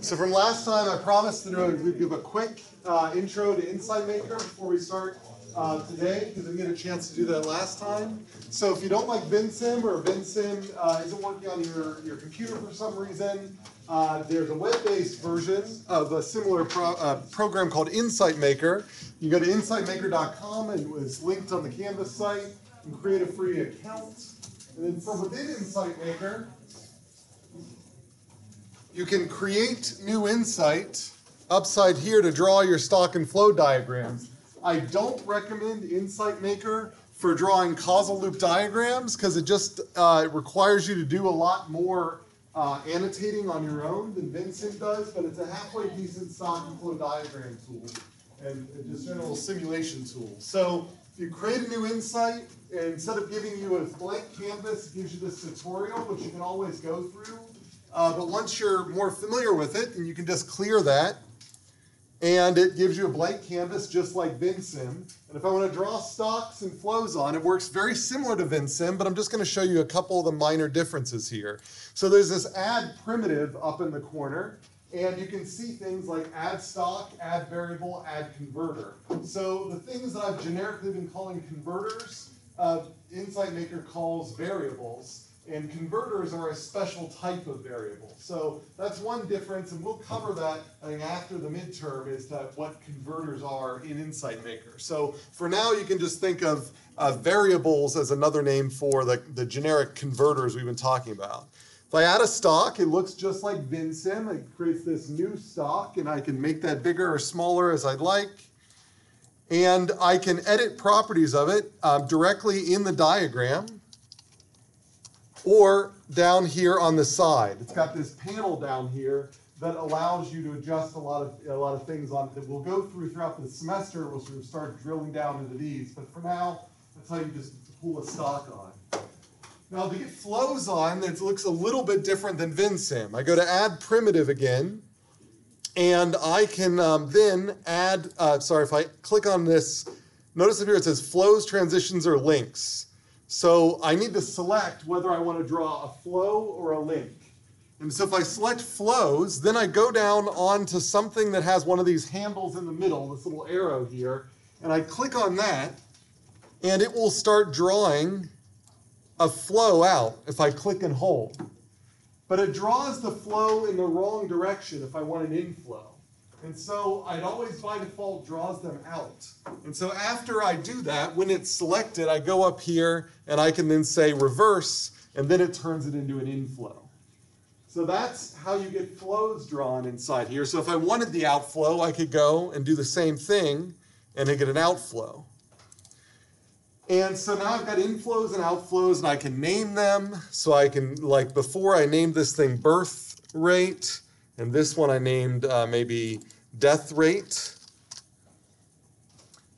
So from last time, I promised that we'd give a quick uh, intro to Insight Maker before we start uh, today, because I didn't get a chance to do that last time. So if you don't like Vensim or Vensim uh, isn't working on your, your computer for some reason, uh, there's a web-based version of a similar pro uh, program called Insight Maker. You go to insightmaker.com and it's linked on the Canvas site and create a free account. And then from within Insight Maker, you can create new insight upside here to draw your stock and flow diagrams. I don't recommend Insight Maker for drawing causal loop diagrams because it just uh, it requires you to do a lot more uh, annotating on your own than Vensim does, but it's a halfway decent stock and flow diagram tool and just general simulation tool. So if you create a new insight, and instead of giving you a blank canvas, it gives you this tutorial, which you can always go through. Uh, but once you're more familiar with it, and you can just clear that, and it gives you a blank canvas just like Vensim. And if I want to draw stocks and flows on, it works very similar to Vensim, but I'm just going to show you a couple of the minor differences here. So there's this add primitive up in the corner, and you can see things like add stock, add variable, add converter. So the things that I've generically been calling converters, uh, Insight Maker calls variables. And converters are a special type of variable. So that's one difference, and we'll cover that I think after the midterm is that what converters are in Insight Maker. So for now, you can just think of uh, variables as another name for the, the generic converters we've been talking about. If I add a stock, it looks just like Vensim. It creates this new stock, and I can make that bigger or smaller as I'd like. And I can edit properties of it uh, directly in the diagram or down here on the side. It's got this panel down here that allows you to adjust a lot of a lot of things on it that we'll go through throughout the semester. We'll sort of start drilling down into these, but for now, that's how you just pull a stock on. Now to get flows on, it looks a little bit different than Vensim. I go to add primitive again, and I can um, then add, uh, sorry, if I click on this, notice up here it says flows, transitions, or links. So I need to select whether I want to draw a flow or a link. And so if I select flows, then I go down onto something that has one of these handles in the middle, this little arrow here, and I click on that, and it will start drawing a flow out if I click and hold. But it draws the flow in the wrong direction if I want an inflow. And so I'd always by default draws them out. And so after I do that, when it's selected, I go up here and I can then say reverse, and then it turns it into an inflow. So that's how you get flows drawn inside here. So if I wanted the outflow, I could go and do the same thing and I get an outflow. And so now I've got inflows and outflows and I can name them. So I can, like before I named this thing birth rate, and this one I named uh, maybe death rate.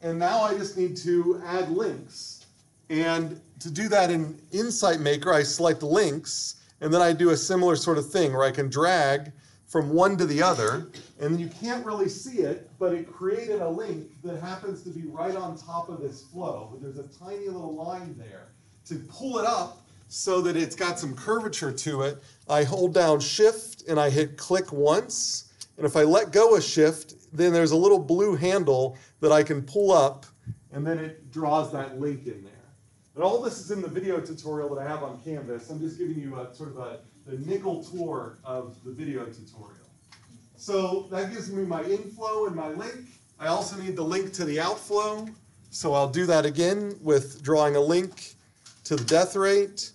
And now I just need to add links. And to do that in Insight Maker, I select the links, and then I do a similar sort of thing where I can drag from one to the other, and you can't really see it, but it created a link that happens to be right on top of this flow. But there's a tiny little line there. To pull it up so that it's got some curvature to it, I hold down Shift and I hit click once. And if I let go of Shift, then there's a little blue handle that I can pull up, and then it draws that link in there. And all this is in the video tutorial that I have on Canvas. I'm just giving you a sort of a nickel tour of the video tutorial. So that gives me my inflow and my link. I also need the link to the outflow. So I'll do that again with drawing a link to the death rate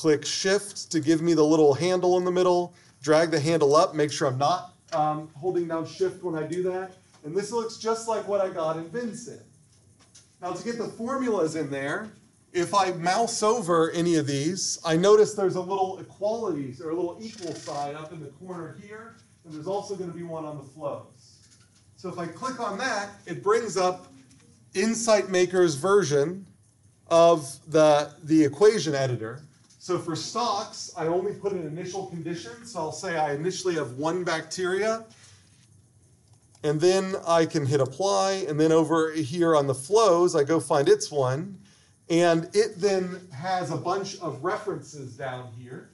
click shift to give me the little handle in the middle, drag the handle up, make sure I'm not um, holding down shift when I do that. And this looks just like what I got in Vensim. Now to get the formulas in there, if I mouse over any of these, I notice there's a little equalities or a little equal sign up in the corner here, and there's also going to be one on the flows. So if I click on that, it brings up Insight Maker's version of the, the equation editor. So for stocks, I only put an initial condition. So I'll say I initially have one bacteria. And then I can hit apply. And then over here on the flows, I go find its one. And it then has a bunch of references down here.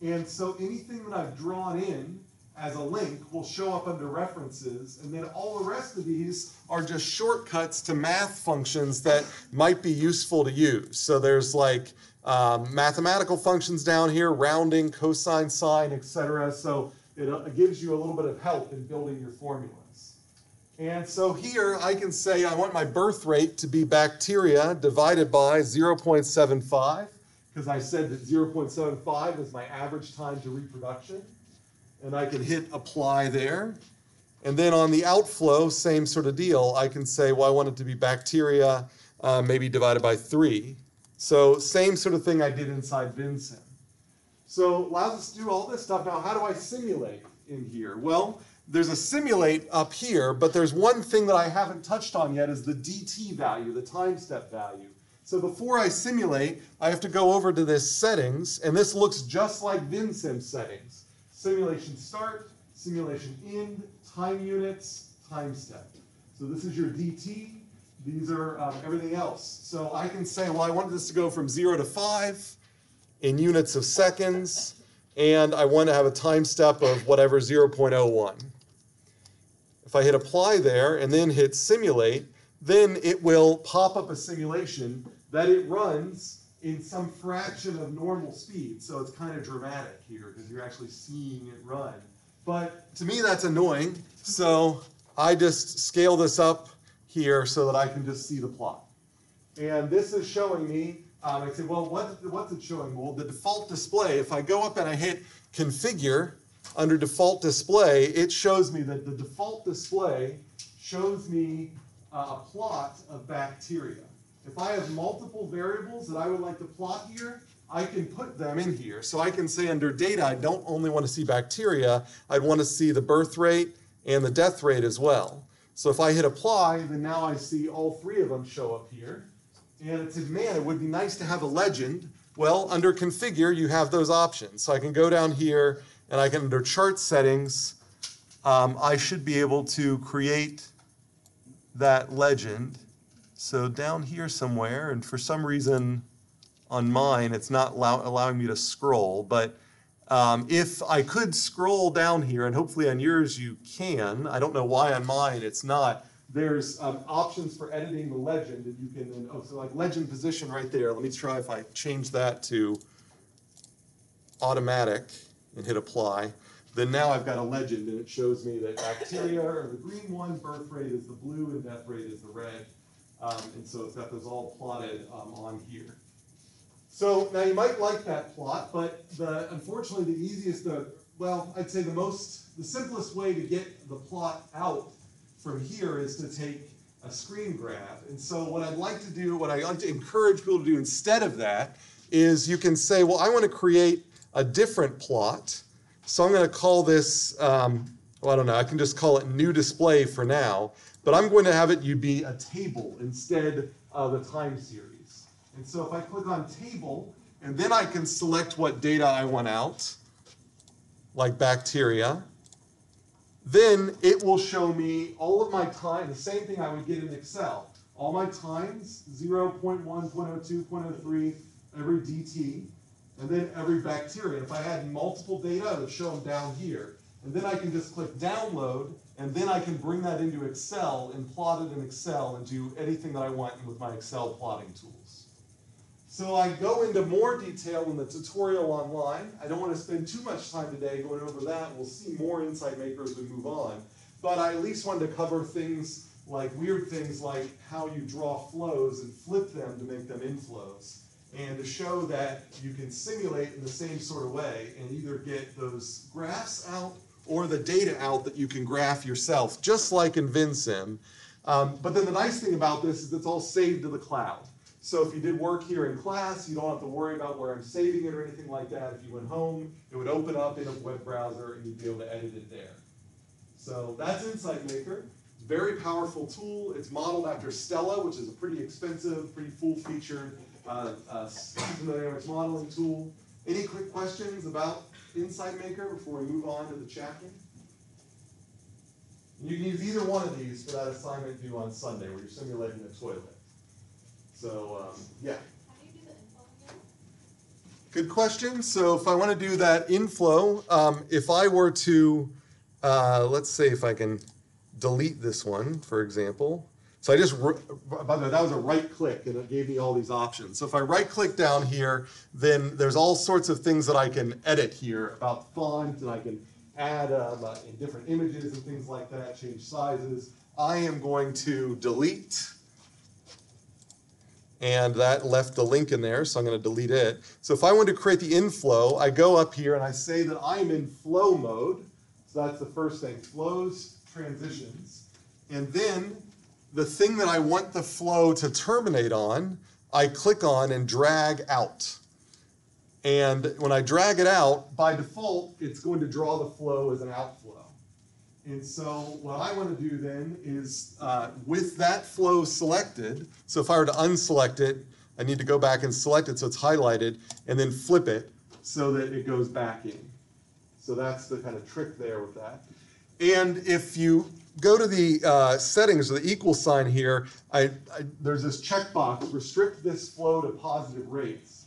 And so anything that I've drawn in as a link will show up under references, and then all the rest of these are just shortcuts to math functions that might be useful to use. So there's like um, mathematical functions down here, rounding, cosine, sine, etc. So it, uh, gives you a little bit of help in building your formulas. And so here I can say I want my birth rate to be bacteria divided by 0.75 because I said that 0.75 is my average time to reproduction. And I can hit apply there. And then on the outflow, same sort of deal. I can say, well, I want it to be bacteria, uh, maybe divided by 3. So same sort of thing I did inside Vensim. So allows us to do all this stuff. Now, how do I simulate in here? Well, there's a simulate up here, but there's one thing that I haven't touched on yet is the dt value, the time step value. So before I simulate, I have to go over to this settings, and this looks just like Vensim settings. Simulation start, simulation end, time units, time step. So this is your dt, these are um, everything else. So I can say, well, I want this to go from zero to five in units of seconds, and I want to have a time step of whatever 0.01. If I hit apply there and then hit simulate, then it will pop up a simulation that it runs in some fraction of normal speed. So it's kind of dramatic here because you're actually seeing it run. But to me, that's annoying. So I just scale this up here so that I can just see the plot. And this is showing me, um, I say, well, what, what's it showing? Well, the default display, if I go up and I hit configure, under default display, it shows me that the default display shows me uh, a plot of bacteria. If I have multiple variables that I would like to plot here, I can put them in here. So I can say under data, I don't only want to see bacteria, I'd want to see the birth rate and the death rate as well. So if I hit apply, then now I see all three of them show up here. And it said, man, it would be nice to have a legend. Well, under configure, you have those options. So I can go down here and I can, under chart settings, um, I should be able to create that legend. So down here somewhere, and for some reason on mine, it's not allow, allowing me to scroll, but um, if I could scroll down here, and hopefully on yours you can, I don't know why on mine it's not, there's um, options for editing the legend, and you can, oh, so like legend position right there. Let me try if I change that to automatic and hit apply, then now I've got a legend and it shows me that bacteria are the green one, birth rate is the blue, and death rate is the red. Um, and so it's got those all plotted um, on here. So now you might like that plot, but the, unfortunately the easiest, the, well, I'd say the most, the simplest way to get the plot out from here is to take a screen grab. And so what I'd like to do, what I like to encourage people to do instead of that is you can say, well, I want to create a different plot. So I'm going to call this, um, well, I don't know, I can just call it new display for now, but I'm going to have it you be a table instead of a time series. And so if I click on table, and then I can select what data I want out, like bacteria, then it will show me all of my time, the same thing I would get in Excel. All my times, 0, 0.1, 0.02, 0.03, every DT and then every bacteria. If I had multiple data, I would show them down here. And then I can just click download, and then I can bring that into Excel and plot it in Excel and do anything that I want with my Excel plotting tools. So I go into more detail in the tutorial online. I don't want to spend too much time today going over that. We'll see more Insight Maker as we move on. But I at least wanted to cover things like weird things like how you draw flows and flip them to make them inflows and to show that you can simulate in the same sort of way and either get those graphs out or the data out that you can graph yourself, just like in Vensim. Um, but then the nice thing about this is it's all saved to the cloud. So if you did work here in class, you don't have to worry about where I'm saving it or anything like that. If you went home, it would open up in a web browser and you'd be able to edit it there. So that's Insight Maker. It's a very powerful tool. It's modeled after Stella, which is a pretty expensive, pretty full-featured uh, uh, modeling tool. Any quick questions about Insight Maker before we move on to the chapter? You can use either one of these for that assignment due on Sunday where you're simulating a toilet. So, um, yeah. Good question. So if I want to do that inflow, um, if I were to uh, let's see if I can delete this one, for example. So I just, by the way, that was a right click and it gave me all these options. So if I right click down here, then there's all sorts of things that I can edit here about font and I can add um, uh, in different images and things like that, change sizes. I am going to delete and that left the link in there, so I'm going to delete it. So if I want to create the inflow, I go up here and I say that I'm in flow mode. So that's the first thing, flows, transitions. And then the thing that I want the flow to terminate on, I click on and drag out. And when I drag it out, by default, it's going to draw the flow as an outflow. And so what I want to do then is uh, with that flow selected, so if I were to unselect it, I need to go back and select it so it's highlighted and then flip it so that it goes back in. So that's the kind of trick there with that. And if you go to the uh, settings the equal sign here, I, I, there's this checkbox, restrict this flow to positive rates.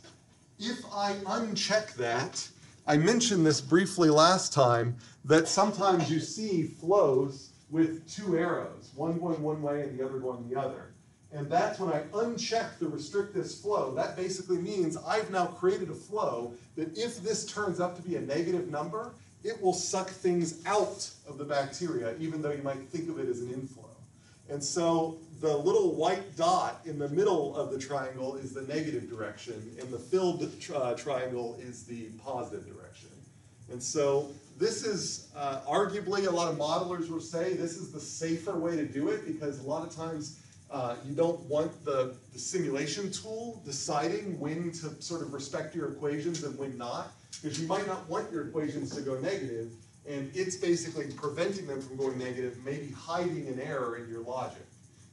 If I uncheck that, I mentioned this briefly last time, that sometimes you see flows with two arrows, one going one way and the other going the other. And that's when I uncheck the restrict this flow. That basically means I've now created a flow that if this turns out to be a negative number, it will suck things out of the bacteria, even though you might think of it as an inflow. And so the little white dot in the middle of the triangle is the negative direction, and the filled uh, triangle is the positive direction. And so this is uh, arguably, a lot of modelers will say this is the safer way to do it because a lot of times uh, you don't want the, the simulation tool deciding when to sort of respect your equations and when not, because you might not want your equations to go negative, and it's basically preventing them from going negative, maybe hiding an error in your logic.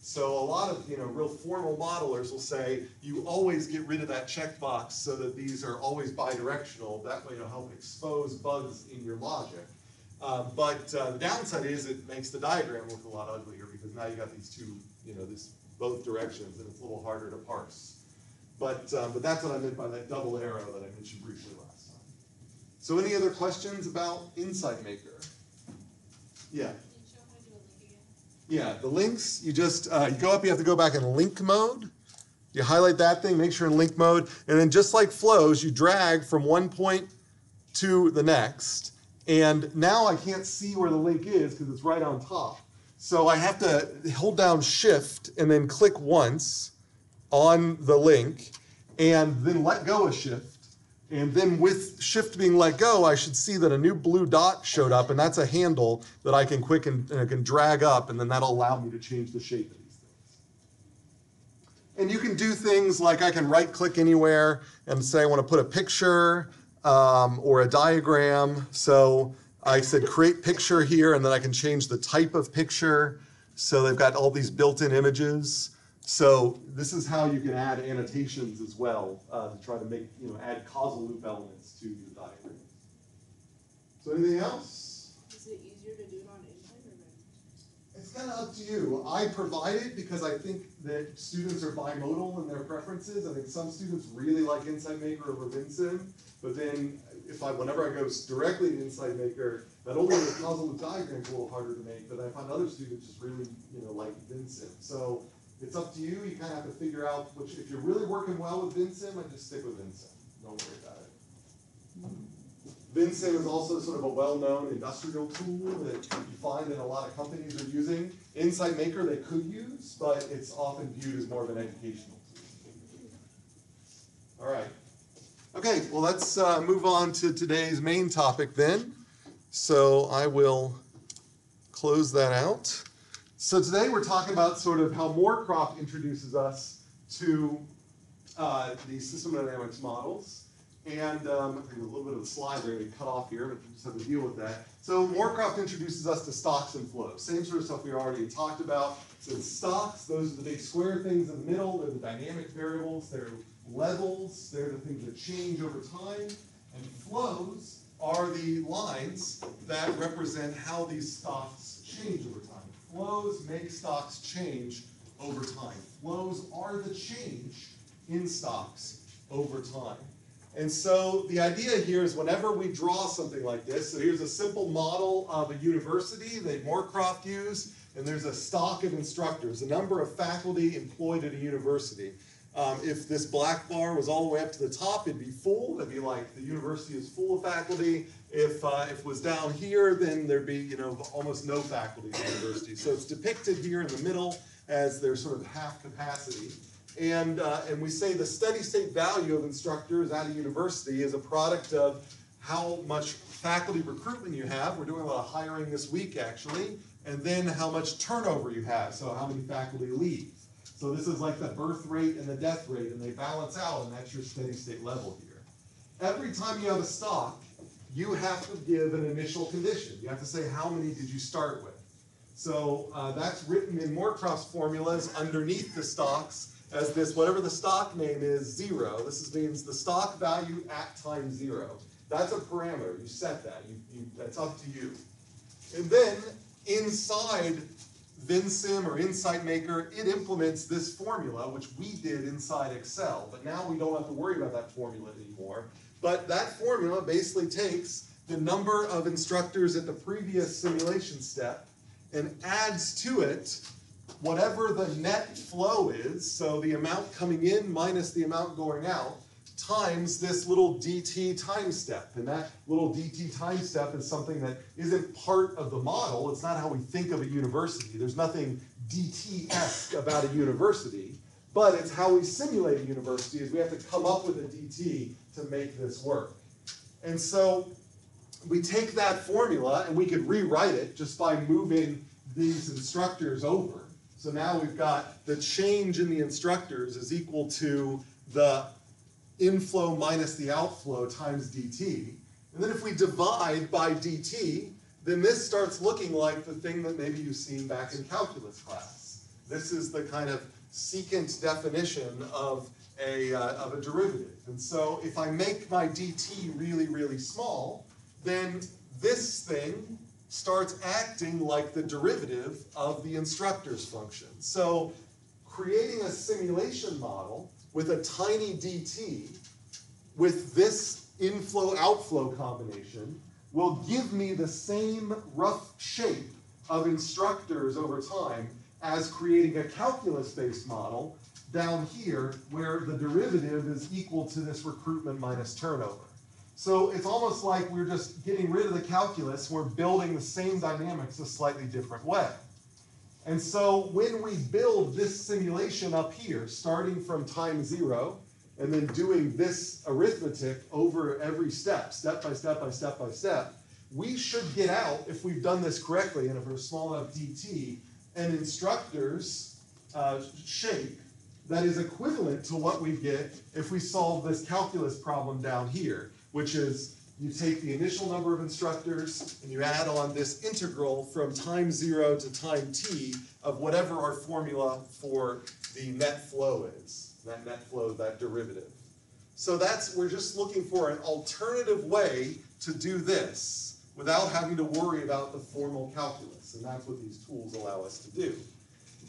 So a lot of you know real formal modelers will say you always get rid of that checkbox so that these are always bidirectional. That way it'll help expose bugs in your logic. Uh, but uh, the downside is it makes the diagram look a lot uglier because now you got these two, you know, this both directions and it's a little harder to parse. But um, but that's what I meant by that double arrow that I mentioned briefly last time. So any other questions about Insight Maker? Yeah. Yeah, the links, you just, uh, you go up, you have to go back in link mode. You highlight that thing, make sure in link mode, and then just like flows, you drag from one point to the next. And now I can't see where the link is because it's right on top. So I have to hold down shift and then click once on the link and then let go of shift and then with shift being let go, I should see that a new blue dot showed up, and that's a handle that I can quick and, and I can drag up, and then that'll allow me to change the shape of these things. And you can do things like I can right click anywhere and say I want to put a picture um, or a diagram. So I said create picture here, and then I can change the type of picture. So they've got all these built-in images. So this is how you can add annotations as well uh, to try to make, you know, add causal loop elements to your diagram. So anything else? Is it easier to do it on Insight or not? It's kind of up to you. I provide it because I think that students are bimodal in their preferences. I think some students really like Insight Maker over Vensim, but then if I, whenever I go directly to Insight Maker, not only the causal loop diagram is a little harder to make, but I find other students just really, you know, like Vensim. So it's up to you. You kind of have to figure out which, if you're really working well with Vensim, I just stick with Vensim. Don't worry about it. Vensim is also sort of a well-known industrial tool that you find that a lot of companies are using. Insight Maker they could use, but it's often viewed as more of an educational tool. All right. Okay, well let's uh, move on to today's main topic then. So I will close that out. So today we're talking about sort of how Morecroft introduces us to uh, the system dynamics models. And um, I think a little bit of a slide there to cut off here, but we just have to deal with that. So Morecroft introduces us to stocks and flows. Same sort of stuff we already talked about. So stocks, those are the big square things in the middle. They're the dynamic variables. They're levels. They're the things that change over time. And flows are the lines that represent how these stocks change over time. Flows make stocks change over time. Flows are the change in stocks over time. And so the idea here is whenever we draw something like this, so here's a simple model of a university that Morecroft used, and there's a stock of instructors, the number of faculty employed at a university. Um, if this black bar was all the way up to the top, it'd be full. It'd be like the university is full of faculty. If, uh, if it was down here, then there'd be, you know, almost no faculty at the university. So it's depicted here in the middle as their sort of half capacity. And, uh, and we say the steady state value of instructors at a university is a product of how much faculty recruitment you have. We're doing a lot of hiring this week, actually. And then how much turnover you have, so how many faculty leave. So this is like the birth rate and the death rate, and they balance out, and that's your steady state level here. Every time you have a stock, you have to give an initial condition. You have to say how many did you start with. So uh, that's written in more Morecroft's formulas underneath the stocks as this, whatever the stock name is, zero. This is, means the stock value at time zero. That's a parameter. You set that. You, you, that's up to you. And then inside Vensim or Insight Maker, it implements this formula, which we did inside Excel. But now we don't have to worry about that formula anymore. But that formula basically takes the number of instructors at the previous simulation step and adds to it whatever the net flow is, so the amount coming in minus the amount going out, times this little dt time step. And that little dt time step is something that isn't part of the model. It's not how we think of a university. There's nothing dt-esque about a university, but it's how we simulate a university is we have to come up with a dt to make this work. And so we take that formula and we could rewrite it just by moving these instructors over. So now we've got the change in the instructors is equal to the inflow minus the outflow times dt. And then if we divide by dt, then this starts looking like the thing that maybe you've seen back in calculus class. This is the kind of secant definition of a, uh, of a derivative. And so if I make my dt really, really small, then this thing starts acting like the derivative of the instructor's function. So creating a simulation model with a tiny dt with this inflow-outflow combination will give me the same rough shape of instructors over time as creating a calculus-based model down here where the derivative is equal to this recruitment minus turnover. So it's almost like we're just getting rid of the calculus, we're building the same dynamics a slightly different way. And so when we build this simulation up here, starting from time zero, and then doing this arithmetic over every step, step by step by step by step, we should get out, if we've done this correctly, and if we're small enough dt, an instructor's uh, shape that is equivalent to what we get if we solve this calculus problem down here, which is you take the initial number of instructors and you add on this integral from time zero to time t of whatever our formula for the net flow is. That net flow, that derivative. So that's, we're just looking for an alternative way to do this without having to worry about the formal calculus. And that's what these tools allow us to do.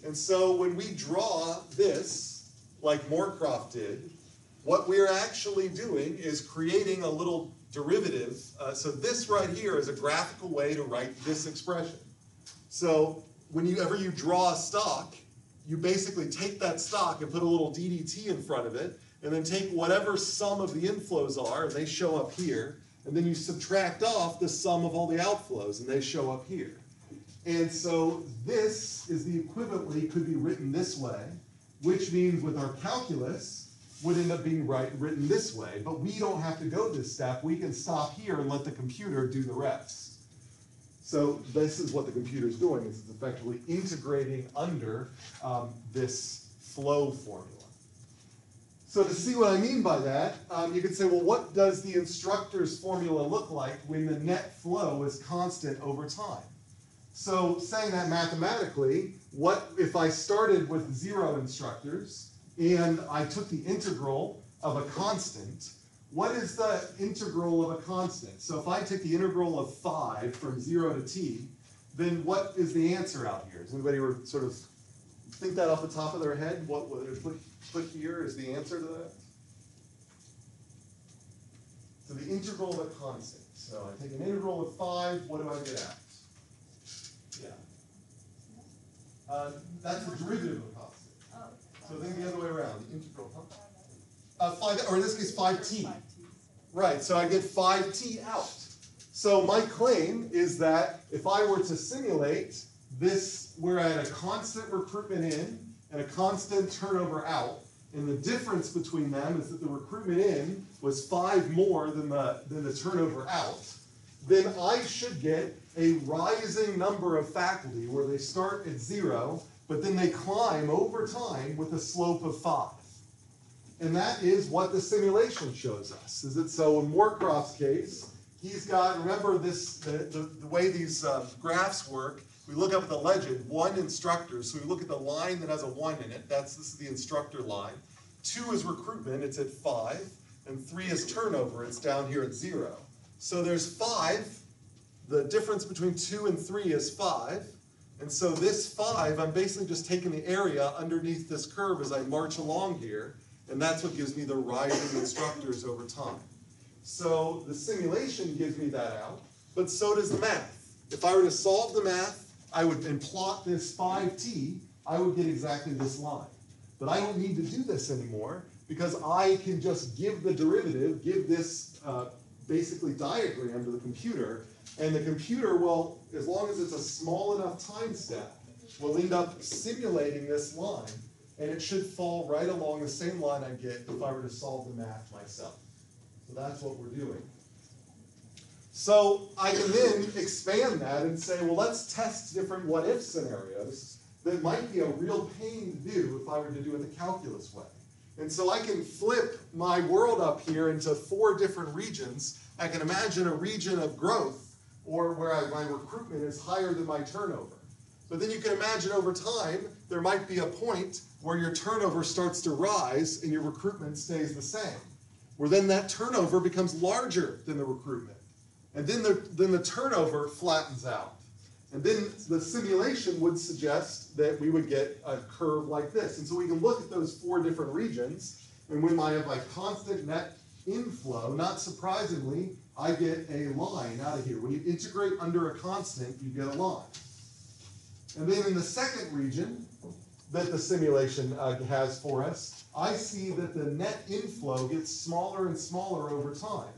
And so when we draw this, like Morecroft did, what we're actually doing is creating a little derivative. Uh, so this right here is a graphical way to write this expression. So whenever you draw a stock, you basically take that stock and put a little DDT in front of it, and then take whatever sum of the inflows are, and they show up here, and then you subtract off the sum of all the outflows, and they show up here. And so this is the equivalently could be written this way, which means with our calculus, would end up being right, written this way, but we don't have to go this step. We can stop here and let the computer do the rest. So this is what the computer is doing, is it's effectively integrating under um, this flow formula. So to see what I mean by that, um, you could say, well, what does the instructor's formula look like when the net flow is constant over time? So saying that mathematically, what if I started with zero instructors and I took the integral of a constant, what is the integral of a constant? So if I take the integral of 5 from 0 to t, then what is the answer out here? Does anybody sort of think that off the top of their head? What would put, put here is the answer to that? So the integral of a constant. So I take an integral of five, what do I get out? Yeah. Uh, that's the derivative of constant. So think the other way around, the integral, huh? Uh, five, or in this case, five t. Right, so I get five t out. So my claim is that if I were to simulate this, where I had a constant recruitment in and a constant turnover out, and the difference between them is that the recruitment in was five more than the, than the turnover out, then I should get a rising number of faculty where they start at zero, but then they climb over time with a slope of five. And that is what the simulation shows us. Is it so in Morecroft's case, he's got, remember this, the, the, the way these uh, graphs work, we look up at the legend, one instructor, so we look at the line that has a one in it, that's, this is the instructor line. Two is recruitment, it's at five, and three is turnover, it's down here at zero. So there's five, the difference between two and three is five, and so this five, I'm basically just taking the area underneath this curve as I march along here, and that's what gives me the rising instructors over time. So the simulation gives me that out, but so does the math. If I were to solve the math, I would and plot this 5t, I would get exactly this line. But I don't need to do this anymore because I can just give the derivative, give this uh, basically diagram to the computer, and the computer will, as long as it's a small enough time step, will end up simulating this line, and it should fall right along the same line I get if I were to solve the math myself. So that's what we're doing. So I can then expand that and say, well, let's test different what if scenarios that might be a real pain to do if I were to do it the calculus way. And so I can flip my world up here into four different regions. I can imagine a region of growth or where I, my recruitment is higher than my turnover. But then you can imagine over time, there might be a point where your turnover starts to rise and your recruitment stays the same. Where then that turnover becomes larger than the recruitment. And then the, then the turnover flattens out. And then the simulation would suggest that we would get a curve like this. And so we can look at those four different regions, and when I have like constant net inflow, not surprisingly, I get a line out of here. When you integrate under a constant, you get a line. And then in the second region that the simulation uh, has for us, I see that the net inflow gets smaller and smaller over time.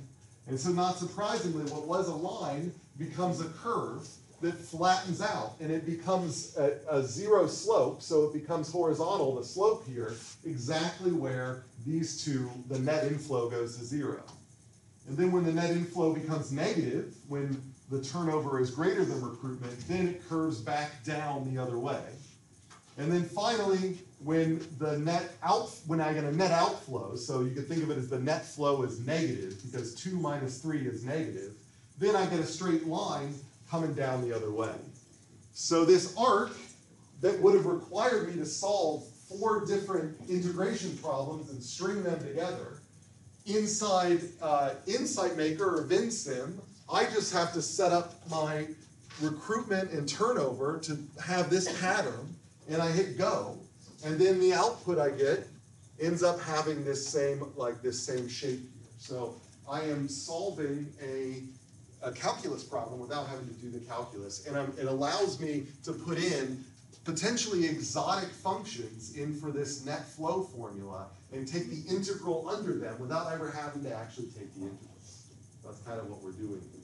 And so not surprisingly, what was a line becomes a curve that flattens out and it becomes a, a, zero slope, so it becomes horizontal, the slope here, exactly where these two, the net inflow goes to zero. And then when the net inflow becomes negative, when the turnover is greater than recruitment, then it curves back down the other way. And then finally, when the net out, when I get a net outflow, so you can think of it as the net flow is negative because two minus three is negative, then I get a straight line coming down the other way. So this arc that would have required me to solve four different integration problems and string them together inside uh, Insight Maker or Vensim, I just have to set up my recruitment and turnover to have this pattern, and I hit go, and then the output I get ends up having this same like this same shape here. So I am solving a a calculus problem without having to do the calculus. And I'm, it allows me to put in potentially exotic functions in for this net flow formula and take the integral under them without ever having to actually take the integral. That's kind of what we're doing here.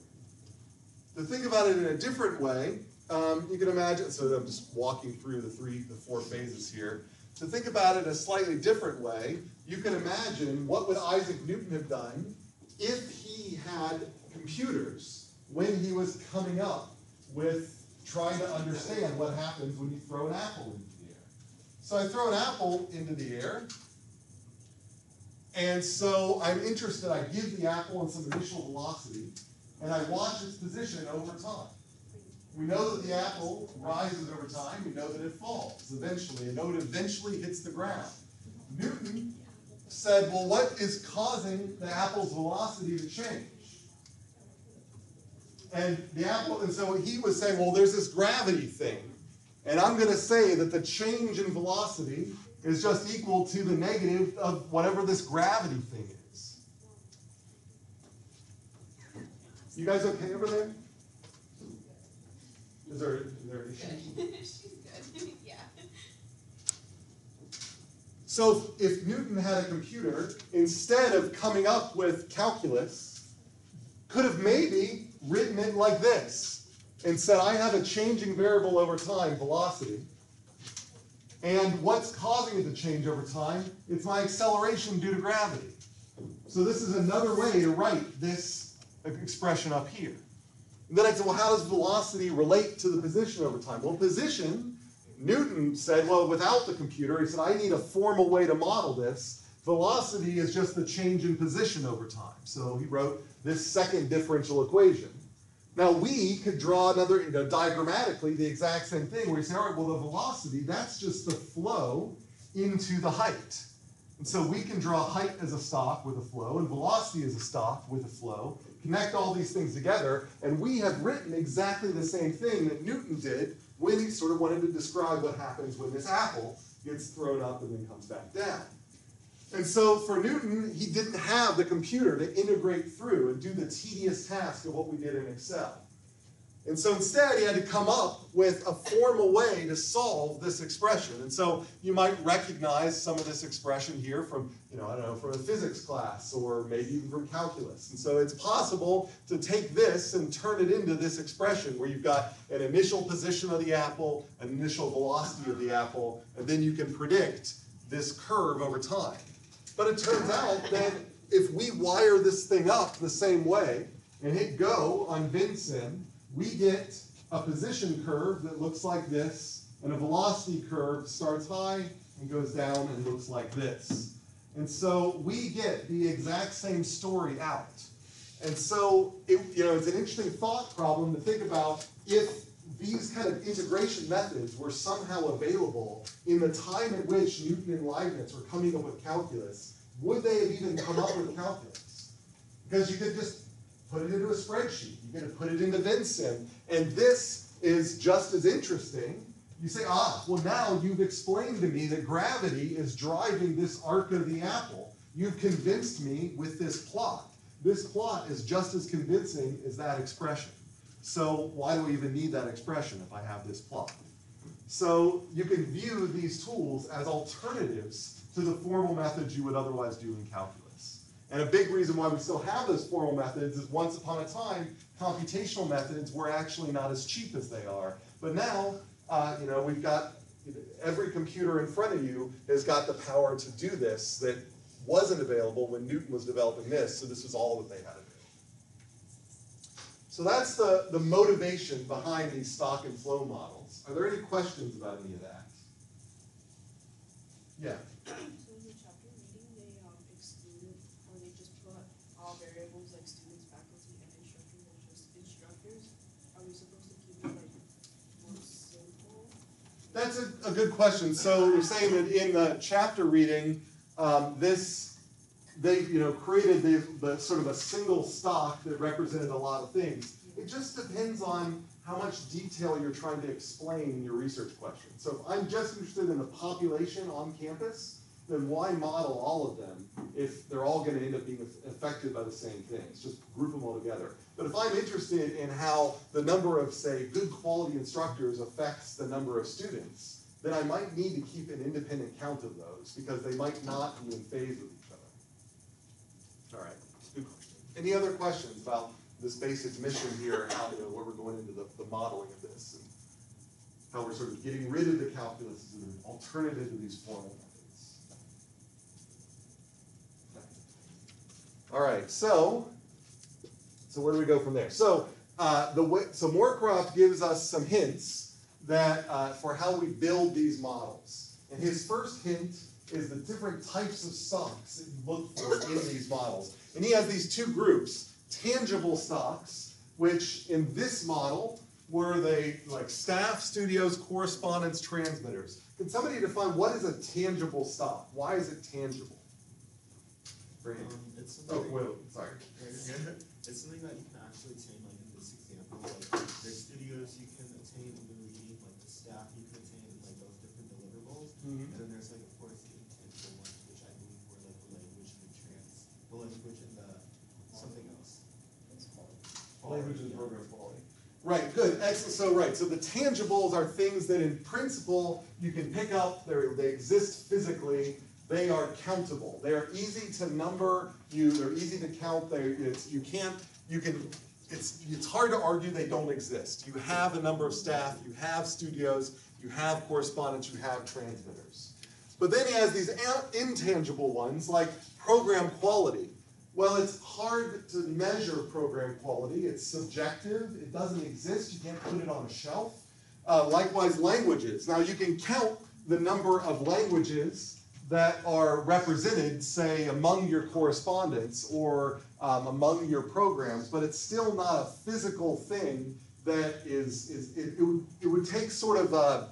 To think about it in a different way, um, you can imagine, so I'm just walking through the three, the four phases here. To think about it a slightly different way, you can imagine what would Isaac Newton have done if he had computers when he was coming up with trying to understand what happens when you throw an apple into the air. So I throw an apple into the air, and so I'm interested, I give the apple in some initial velocity, and I watch its position over time. We know that the apple rises over time, we know that it falls eventually, and know it eventually hits the ground. Newton said, well, what is causing the apple's velocity to change? And the apple, and so he was saying, well, there's this gravity thing. And I'm going to say that the change in velocity is just equal to the negative of whatever this gravity thing is. You guys okay over there? Is there, is there an issue? She's good. Yeah. So if Newton had a computer, instead of coming up with calculus, could have maybe written it like this and said, I have a changing variable over time, velocity. And what's causing it to change over time? It's my acceleration due to gravity. So this is another way to write this expression up here. And then I said, well, how does velocity relate to the position over time? Well, position, Newton said, well, without the computer, he said, I need a formal way to model this. Velocity is just the change in position over time. So he wrote this second differential equation. Now we could draw another, you know, diagrammatically the exact same thing where you say, all right, well, the velocity, that's just the flow into the height. And so we can draw height as a stock with a flow and velocity as a stock with a flow, connect all these things together, and we have written exactly the same thing that Newton did when he sort of wanted to describe what happens when this apple gets thrown up and then comes back down. And so for Newton, he didn't have the computer to integrate through and do the tedious task of what we did in Excel. And so instead, he had to come up with a formal way to solve this expression. And so you might recognize some of this expression here from, you know, I don't know, from a physics class or maybe even from calculus. And so it's possible to take this and turn it into this expression where you've got an initial position of the apple, an initial velocity of the apple, and then you can predict this curve over time. But it turns out that if we wire this thing up the same way and hit go on Vensim, we get a position curve that looks like this, and a velocity curve starts high and goes down and looks like this. And so we get the exact same story out. And so, it, you know, it's an interesting thought problem to think about if these kind of integration methods were somehow available in the time at which Newton and Leibniz were coming up with calculus, would they have even come up with calculus? Because you could just put it into a spreadsheet. You could put it into Vensim, and this is just as interesting. You say, ah, well now you've explained to me that gravity is driving this arc of the apple. You've convinced me with this plot. This plot is just as convincing as that expression. So why do we even need that expression if I have this plot? So you can view these tools as alternatives to the formal methods you would otherwise do in calculus. And a big reason why we still have those formal methods is once upon a time, computational methods were actually not as cheap as they are. But now, uh, you know, we've got every computer in front of you has got the power to do this that wasn't available when Newton was developing this, so this was all that they had. So that's the, the motivation behind these stock and flow models. Are there any questions about any of that? Yeah. So in the chapter reading, they um excluded, or they just put all variables like students, faculty, and instructors as just instructors. Are we supposed to keep it like more simple? That's a, a good question. So we're saying that in the chapter reading, um, this, they, you know, created the, the sort of a single stock that represented a lot of things. It just depends on how much detail you're trying to explain in your research question. So if I'm just interested in the population on campus, then why model all of them if they're all going to end up being affected by the same things? Just group them all together. But if I'm interested in how the number of, say, good quality instructors affects the number of students, then I might need to keep an independent count of those because they might not be in phase with each other. All right, good question. Any other questions about this basic mission here, how, you know, where we're going into the, the modeling of this and how we're sort of getting rid of the calculus as an alternative to these formal methods? All right, so so where do we go from there? So uh, the way, so Morecroft gives us some hints that uh, for how we build these models. And his first hint is the different types of stocks that you look for in these models. And he has these two groups: tangible stocks, which in this model were they like staff, studios, correspondence, transmitters. Can somebody define what is a tangible stock? Why is it tangible? Brandon. Um, it's Oh, sorry. it's something that you can actually attain, like in this example, like there's studios you can attain in the reading, like the staff you can attain, like those different deliverables. Mhm. And then there's like, of course, the intangible ones, which I believe were like the language and the trans, the language and the something else. Language and program quality. Right, good, excellent, so, right, so the tangibles are things that in principle, you can pick up, they're, they exist physically, they are countable, they are easy to number, you, they're easy to count, they, it's, you can't, you can, it's, it's hard to argue they don't exist. You have a number of staff, you have studios, you have correspondents, you have transmitters. But then he has these intangible ones like program quality. Well, it's hard to measure program quality. It's subjective. It doesn't exist. You can't put it on a shelf. Uh, likewise, languages. Now, you can count the number of languages that are represented, say, among your correspondence or um, among your programs, but it's still not a physical thing that is, is it, it, would, it would take sort of a,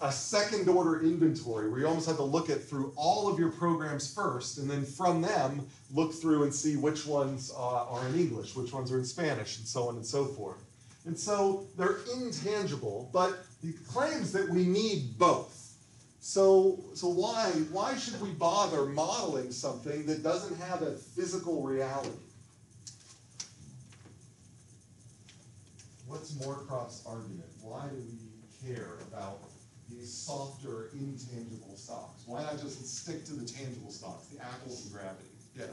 a second order inventory where you almost have to look at through all of your programs first and then from them look through and see which ones uh, are in English, which ones are in Spanish, and so on and so forth. And so they're intangible, but he claims that we need both. So, so why, why should we bother modeling something that doesn't have a physical reality? What's Morecroft's argument? Why do we care about softer, intangible stocks? Why not just stick to the tangible stocks, the apples and gravity? Yeah.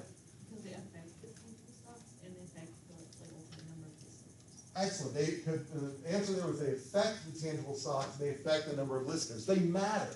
Because they affect the tangible stocks and they affect the, like, ultimate number of listeners. Excellent. They could, the answer there was they affect the tangible stocks, they affect the number of listeners. They matter.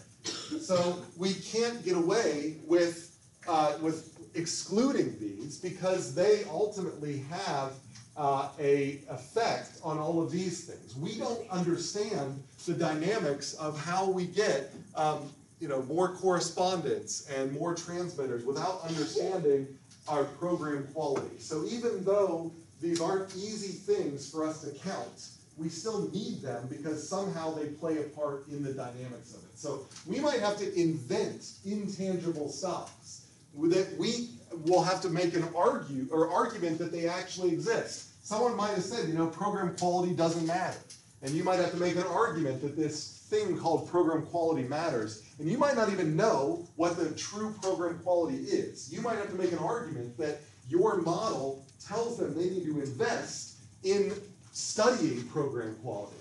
So we can't get away with, uh, with excluding these because they ultimately have uh, a effect on all of these things. We don't understand the dynamics of how we get, um, you know, more correspondence and more transmitters without understanding our program quality. So even though these aren't easy things for us to count, we still need them because somehow they play a part in the dynamics of it. So we might have to invent intangible stocks that we will have to make an argue or argument that they actually exist. Someone might have said, you know, program quality doesn't matter. And you might have to make an argument that this thing called program quality matters. And you might not even know what the true program quality is. You might have to make an argument that your model tells them they need to invest in studying program quality.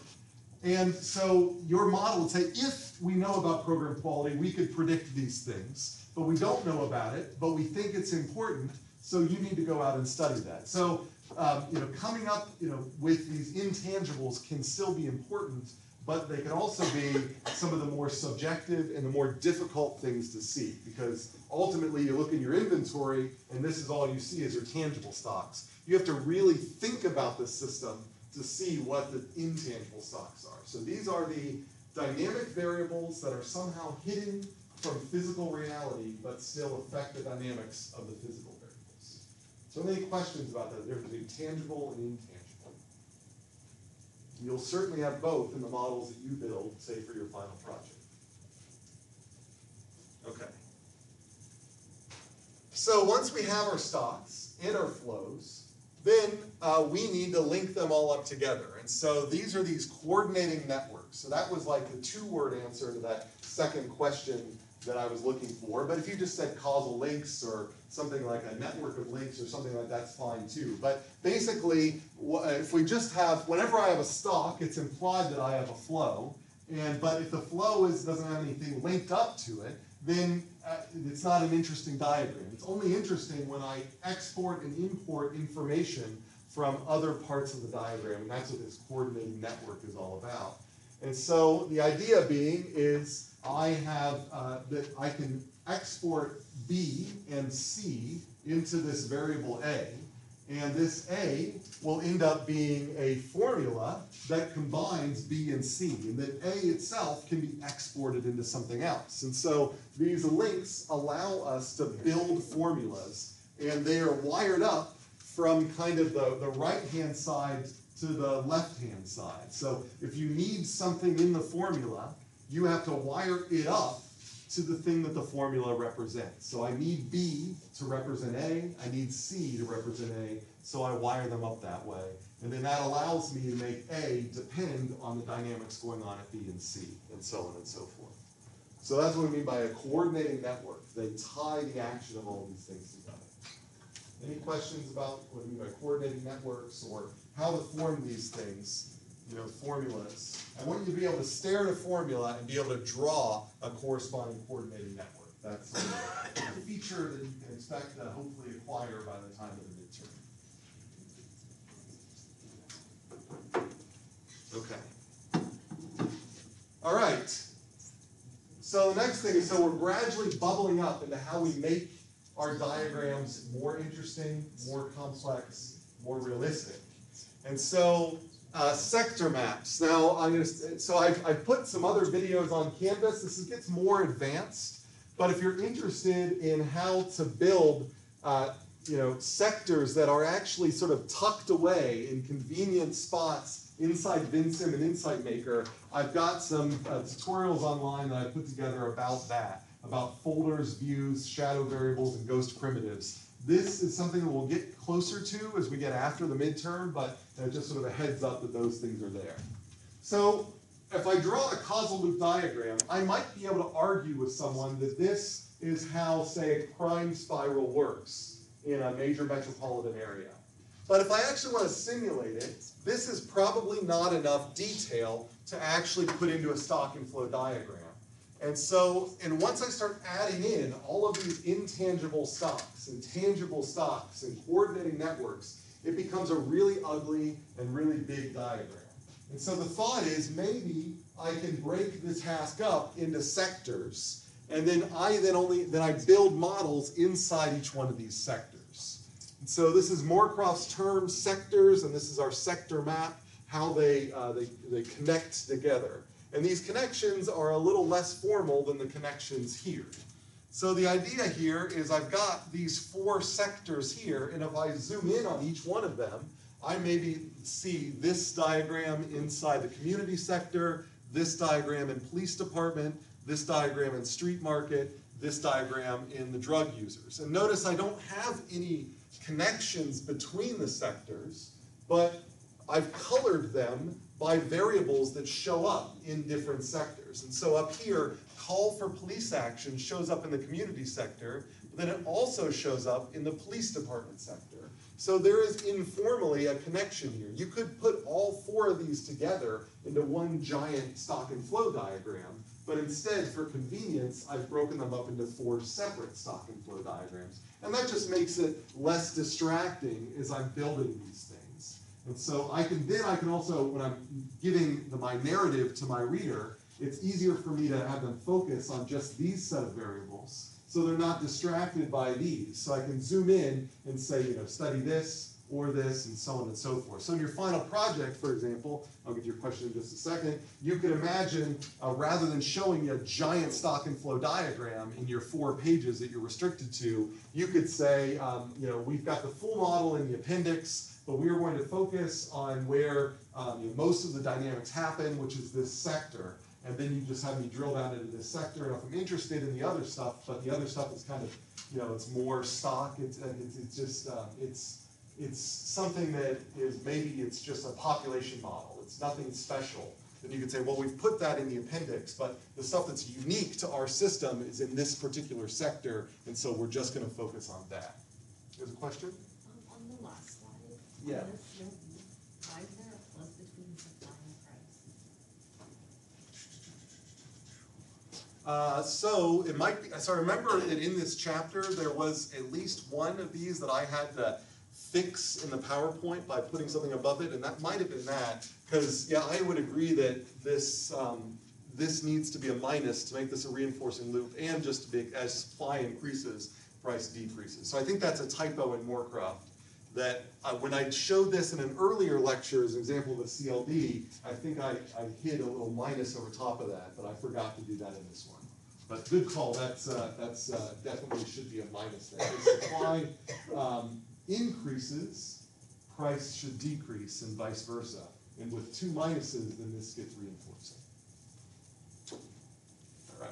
And so your model would say, if we know about program quality, we could predict these things, but we don't know about it, but we think it's important, so you need to go out and study that. So, um, you know, coming up, you know, with these intangibles can still be important, but they can also be some of the more subjective and the more difficult things to see, because ultimately you look in your inventory and this is all you see is your tangible stocks. You have to really think about the system to see what the intangible stocks are. So these are the dynamic variables that are somehow hidden from physical reality, but still affect the dynamics of the physical. So any questions about that, difference between tangible and intangible? You'll certainly have both in the models that you build, say for your final project. Okay. So once we have our stocks and our flows, then uh, we need to link them all up together. And so these are these coordinating networks. So that was like the two-word answer to that second question that I was looking for. But if you just said causal links or something like a network of links or something like that's fine too. But basically, if we just have, whenever I have a stock, it's implied that I have a flow. And but if the flow is doesn't have anything linked up to it, then uh, it's not an interesting diagram. It's only interesting when I export and import information from other parts of the diagram, and that's what this coordinating network is all about. And so the idea being is I have uh, that I can export B and C into this variable A, and this A will end up being a formula that combines B and C, and that A itself can be exported into something else. And so these links allow us to build formulas, and they are wired up from kind of the, the right-hand side to the left-hand side. So if you need something in the formula, you have to wire it up to the thing that the formula represents. So I need B to represent A, I need C to represent A, so I wire them up that way. And then that allows me to make A depend on the dynamics going on at B and C, and so on and so forth. So that's what we mean by a coordinating network. They tie the action of all these things together. Any questions about what I mean by coordinating networks or how to form these things, you know, formulas? I want you to be able to stare at a formula and be able to draw a corresponding coordinating network. That's a feature that you can expect to hopefully acquire by the time of the midterm. Okay. All right. So the next thing is, so we're gradually bubbling up into how we make our diagrams more interesting, more complex, more realistic. And so, uh, sector maps. Now, I'm gonna, so I've, I've put some other videos on Canvas. This is, gets more advanced, but if you're interested in how to build, uh, you know, sectors that are actually sort of tucked away in convenient spots inside Vensim and Insight Maker, I've got some uh, tutorials online that I put together about that, about folders, views, shadow variables, and ghost primitives. This is something that we'll get closer to as we get after the midterm, but just sort of a heads up that those things are there. So if I draw a causal loop diagram, I might be able to argue with someone that this is how, say, a crime spiral works in a major metropolitan area. But if I actually want to simulate it, this is probably not enough detail to actually put into a stock and flow diagram. And so, and once I start adding in all of these intangible stocks and tangible stocks and coordinating networks, it becomes a really ugly and really big diagram. And so the thought is maybe I can break the task up into sectors, and then I then only then I build models inside each one of these sectors. And so this is Morecroft's term sectors, and this is our sector map, how they uh, they, they connect together. And these connections are a little less formal than the connections here. So the idea here is I've got these four sectors here, and if I zoom in on each one of them, I maybe see this diagram inside the community sector, this diagram in police department, this diagram in street market, this diagram in the drug users. And notice I don't have any connections between the sectors, but I've colored them by variables that show up in different sectors. And so up here, call for police action shows up in the community sector, but then it also shows up in the police department sector. So there is informally a connection here. You could put all four of these together into one giant stock and flow diagram, but instead, for convenience, I've broken them up into four separate stock and flow diagrams. And that just makes it less distracting as I'm building these things. And so I can then I can also, when I'm giving the, my narrative to my reader, it's easier for me to have them focus on just these set of variables so they're not distracted by these. So I can zoom in and say, you know, study this or this and so on and so forth. So in your final project, for example, I'll get to your question in just a second, you could imagine uh, rather than showing you a giant stock and flow diagram in your four pages that you're restricted to, you could say, um, you know, we've got the full model in the appendix, but we are going to focus on where um, you know, most of the dynamics happen, which is this sector and then you just have me drill down into this sector. And if I'm interested in the other stuff, but the other stuff is kind of, you know, it's more stock. It's it's, it's just um, it's it's something that is maybe it's just a population model. It's nothing special. Then you could say, well, we've put that in the appendix, but the stuff that's unique to our system is in this particular sector, and so we're just going to focus on that. There's a question? On, on the last slide. Yeah. this Why is there a plus between supply and price? Uh, so it might be, so I remember that in this chapter, there was at least one of these that I had to fix in the PowerPoint by putting something above it, and that might have been that. Because, yeah, I would agree that this, um, this needs to be a minus to make this a reinforcing loop, and just to be, as supply increases, price decreases. So I think that's a typo in Morecroft. That uh, when I showed this in an earlier lecture as an example of a CLD, I think I, I hid a little minus over top of that, but I forgot to do that in this one. But good call, that's, uh, that's, uh, definitely should be a minus there. If supply, um, increases, price should decrease and vice versa. And with two minuses, then this gets reinforcing. All right.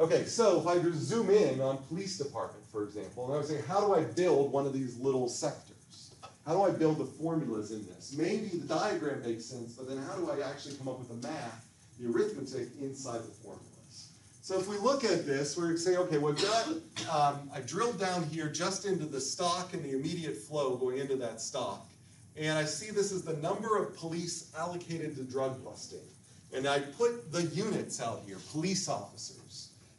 Okay, so if I just zoom in on police department, for example, and I was saying, how do I build one of these little sectors? How do I build the formulas in this? Maybe the diagram makes sense, but then how do I actually come up with the math, the arithmetic inside the formulas? So if we look at this, we're saying, okay, we've got, um, I drilled down here just into the stock and the immediate flow going into that stock. And I see this is the number of police allocated to drug busting. And I put the units out here, police officers.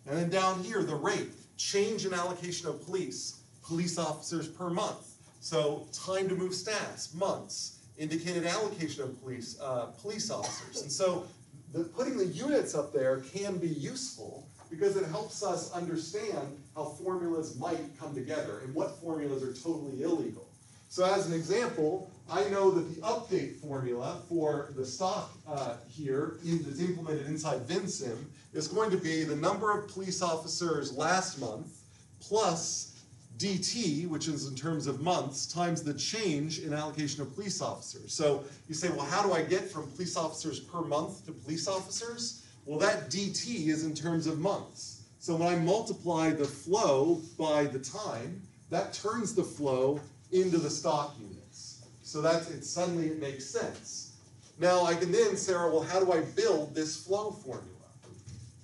And then down here, the rate, change in allocation of police, police officers per month. So time to move staffs, months, indicated allocation of police, uh, police officers. And so the, putting the units up there can be useful because it helps us understand how formulas might come together and what formulas are totally illegal. So as an example, I know that the update formula for the stock uh, here that's implemented inside VinSim is going to be the number of police officers last month plus DT, which is in terms of months, times the change in allocation of police officers. So you say, well, how do I get from police officers per month to police officers? Well, that DT is in terms of months. So when I multiply the flow by the time, that turns the flow into the stock units. So that's, it suddenly it makes sense. Now I can then, Sarah, well, how do I build this flow formula?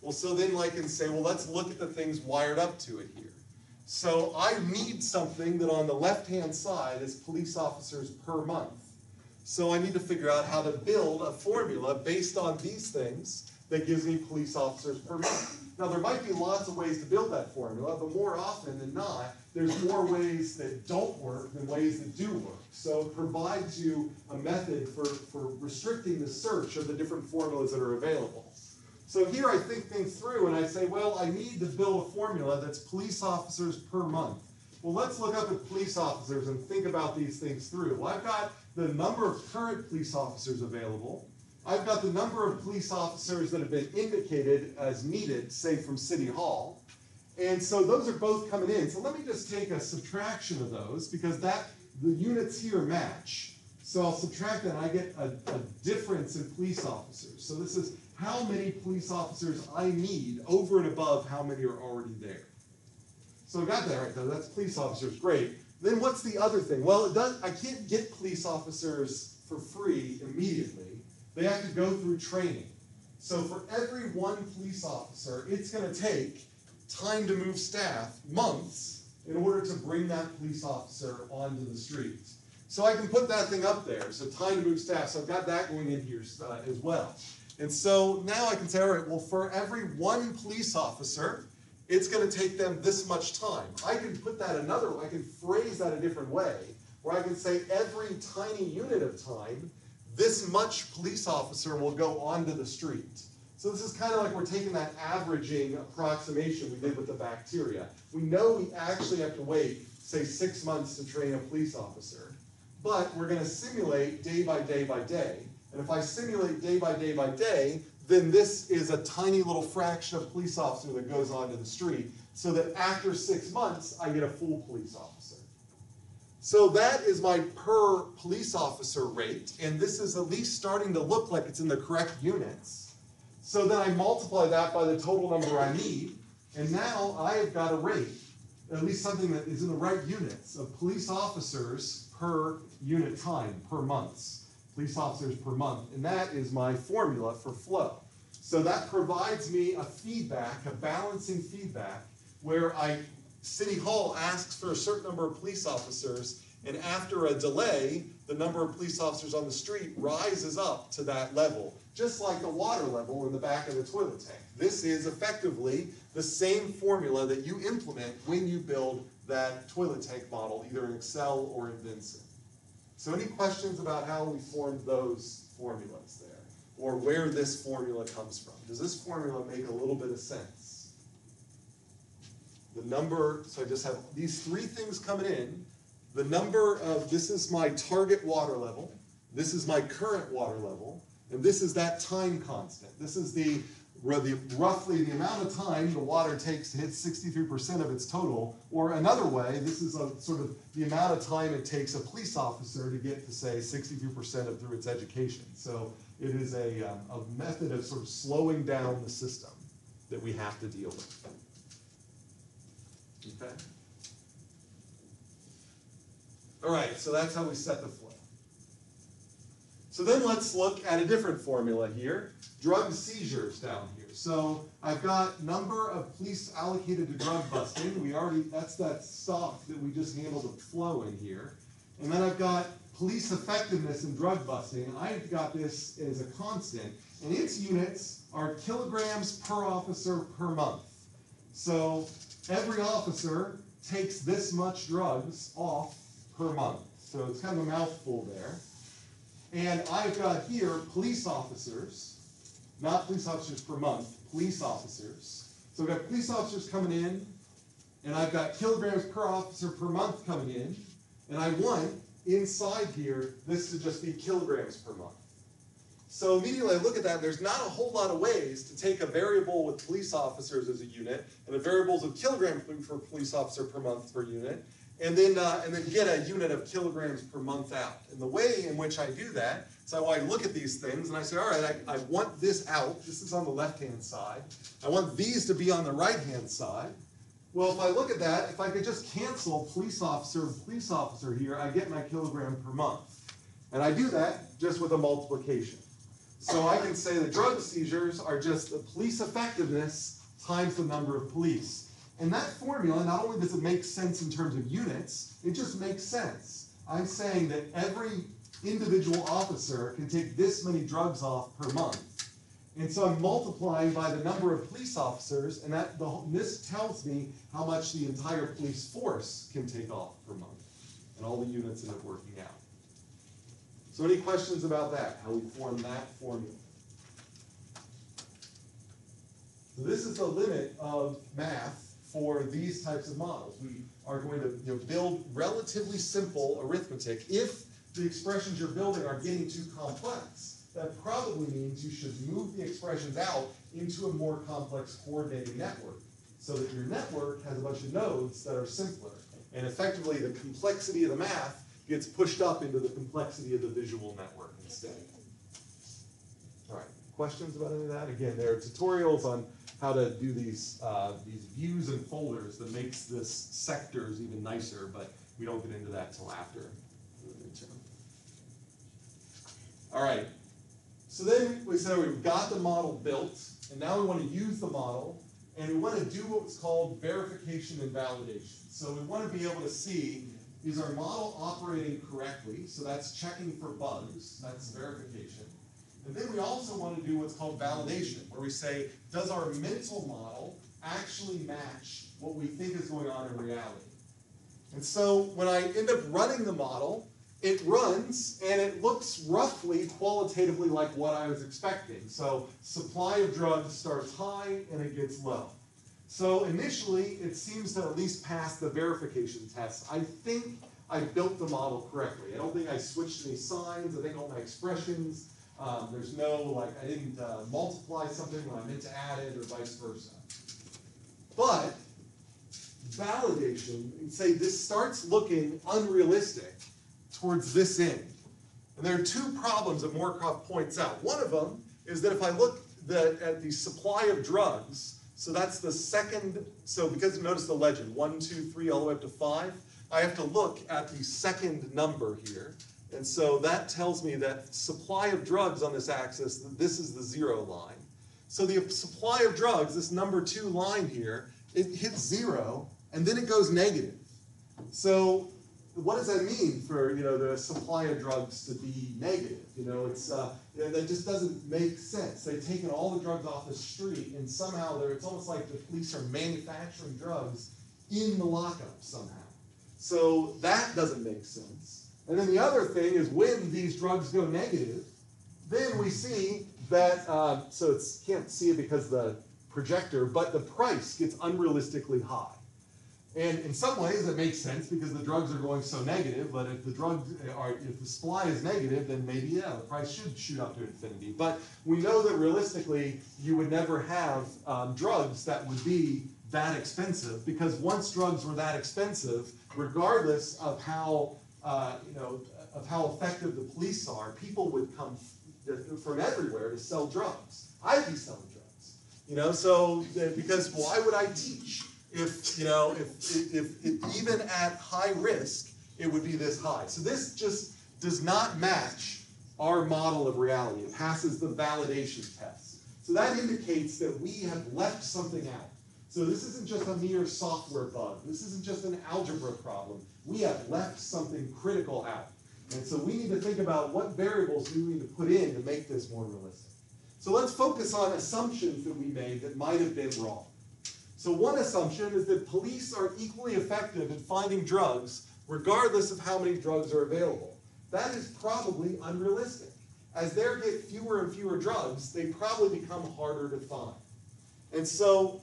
Well, so then I can say, well, let's look at the things wired up to it here. So I need something that on the left-hand side is police officers per month. So I need to figure out how to build a formula based on these things that gives me police officers per month. Now, there might be lots of ways to build that formula, but more often than not, there's more ways that don't work than ways that do work. So it provides you a method for, for restricting the search of the different formulas that are available. So here I think things through and I say, well, I need to build a formula that's police officers per month. Well, let's look up at police officers and think about these things through. Well, I've got the number of current police officers available. I've got the number of police officers that have been indicated as needed, say from City Hall. And so those are both coming in. So let me just take a subtraction of those because that the units here match. So I'll subtract that and I get a, a difference in police officers. So this is how many police officers I need over and above how many are already there. So I got that right though. That's police officers, great. Then what's the other thing? Well, does, I can't get police officers for free immediately. They have to go through training. So for every one police officer, it's gonna take time to move staff, months, in order to bring that police officer onto the streets. So I can put that thing up there, so time to move staff, so I've got that going in here uh, as well. And so now I can say, all right, well, for every one police officer, it's gonna take them this much time. I can put that another, way, I can phrase that a different way, where I can say every tiny unit of time, this much police officer will go onto the street. So this is kind of like we're taking that averaging approximation we did with the bacteria. We know we actually have to wait, say, six months to train a police officer, but we're gonna simulate day by day by day. And if I simulate day by day by day, then this is a tiny little fraction of police officer that goes onto the street, so that after six months, I get a full police officer. So that is my per police officer rate, and this is at least starting to look like it's in the correct units. So then I multiply that by the total number I need, and now I have got a rate, at least something that is in the right units of police officers per unit time, per months. Police officers per month, and that is my formula for flow. So that provides me a feedback, a balancing feedback, where I, City Hall asks for a certain number of police officers, and after a delay, the number of police officers on the street rises up to that level, just like the water level in the back of the toilet tank. This is effectively the same formula that you implement when you build that toilet tank model, either in Excel or in Vensim. So any questions about how we formed those formulas there? Or where this formula comes from? Does this formula make a little bit of sense? The number, so I just have these three things coming in. The number of, this is my target water level, this is my current water level, and this is that time constant. This is the, roughly the amount of time the water takes to hit 63% of its total. Or another way, this is a sort of the amount of time it takes a police officer to get to say 63% of through its education. So it is a, um, a method of sort of slowing down the system that we have to deal with. Okay? All right, so that's how we set the flow. So then let's look at a different formula here. Drug seizures down here. So I've got number of police allocated to drug busting. We already, that's that stock that we just handled the flow in here. And then I've got police effectiveness in drug busting. I've got this as a constant, and its units are kilograms per officer per month. So every officer takes this much drugs off per month. So it's kind of a mouthful there. And I've got here police officers, not police officers per month, police officers. So I've got police officers coming in, and I've got kilograms per officer per month coming in, and I want inside here this to just be kilograms per month. So immediately I look at that, there's not a whole lot of ways to take a variable with police officers as a unit, and a variables of kilograms for police officer per month per unit, and then uh, and then get a unit of kilograms per month out. And the way in which I do that, so I look at these things and I say, all right, I, I want this out. This is on the left-hand side. I want these to be on the right-hand side. Well, if I look at that, if I could just cancel police officer and police officer here, I get my kilogram per month. And I do that just with a multiplication. So I can say the drug seizures are just the police effectiveness times the number of police. And that formula, not only does it make sense in terms of units, it just makes sense. I'm saying that every individual officer can take this many drugs off per month. And so I'm multiplying by the number of police officers, and that the, this tells me how much the entire police force can take off per month, and all the units end up working out. So any questions about that, how we form that formula? So this is the limit of math for these types of models. We are going to you know, build relatively simple arithmetic. If the expressions you're building are getting too complex, that probably means you should move the expressions out into a more complex coordinating network so that your network has a bunch of nodes that are simpler. And effectively, the complexity of the math gets pushed up into the complexity of the visual network instead. All right, questions about any of that? Again, there are tutorials on how to do these uh, these views and folders that makes this sectors even nicer, but we don't get into that till after. All right, so then we said we've got the model built, and now we want to use the model, and we want to do what's called verification and validation. So we want to be able to see is our model operating correctly? So that's checking for bugs, that's verification. And then we also want to do what's called validation, where we say, does our mental model actually match what we think is going on in reality? And so when I end up running the model, it runs and it looks roughly qualitatively like what I was expecting. So supply of drugs starts high and it gets low. So initially, it seems to at least pass the verification test. I think I built the model correctly. I don't think I switched any signs. I think all my expressions, um, there's no, like, I didn't uh, multiply something when I meant to add it or vice versa. But validation, and say this starts looking unrealistic towards this end. And there are two problems that Morecroft points out. One of them is that if I look the, at the supply of drugs, so that's the second, so because notice the legend, one, two, three, all the way up to five, I have to look at the second number here. And so that tells me that supply of drugs on this axis, this is the zero line. So the supply of drugs, this number two line here, it hits zero and then it goes negative. So what does that mean for you know the supply of drugs to be negative? You know, it's uh, you know, that just doesn't make sense. They've taken all the drugs off the street, and somehow it's almost like the police are manufacturing drugs in the lockup somehow. So that doesn't make sense. And then the other thing is when these drugs go negative, then we see that uh, so it's can't see it because the projector, but the price gets unrealistically high. And in some ways, it makes sense because the drugs are going so negative. But if the drugs are, if the supply is negative, then maybe yeah, the price should shoot up to infinity. But we know that realistically, you would never have um, drugs that would be that expensive because once drugs were that expensive, regardless of how uh, you know of how effective the police are, people would come from everywhere to sell drugs. I'd be selling drugs, you know. So because why would I teach? if you know if, if, if, even at high risk it would be this high so this just does not match our model of reality. It passes the validation test. So that indicates that we have left something out. So this isn't just a mere software bug. This isn't just an algebra problem. We have left something critical out. And so we need to think about what variables do we need to put in to make this more realistic. So let's focus on assumptions that we made that might have been wrong. So one assumption is that police are equally effective at finding drugs regardless of how many drugs are available. That is probably unrealistic. As there get fewer and fewer drugs, they probably become harder to find. And so,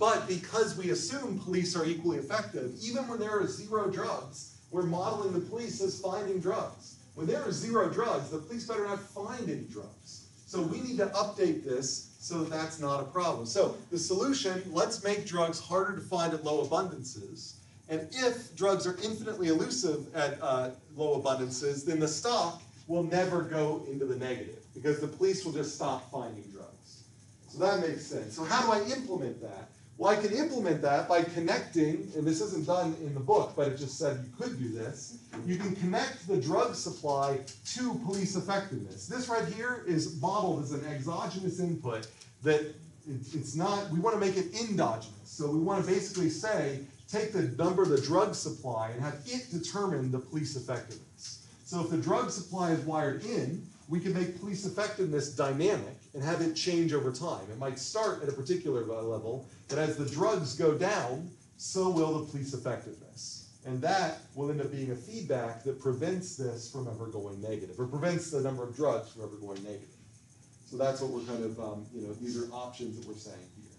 but because we assume police are equally effective, even when there are zero drugs, we're modeling the police as finding drugs. When there are zero drugs, the police better not find any drugs. So we need to update this so that that's not a problem. So the solution, let's make drugs harder to find at low abundances. And if drugs are infinitely elusive at uh, low abundances, then the stock will never go into the negative because the police will just stop finding drugs. So that makes sense. So how do I implement that? Well, I can implement that by connecting, and this isn't done in the book, but it just said you could do this. You can connect the drug supply to police effectiveness. This right here is modeled as an exogenous input that it's not, we want to make it endogenous. So we want to basically say, take the number of the drug supply and have it determine the police effectiveness. So if the drug supply is wired in, we can make police effectiveness dynamic and have it change over time. It might start at a particular level, but as the drugs go down, so will the police effectiveness. And that will end up being a feedback that prevents this from ever going negative, or prevents the number of drugs from ever going negative. So that's what we're kind of, um, you know, these are options that we're saying here.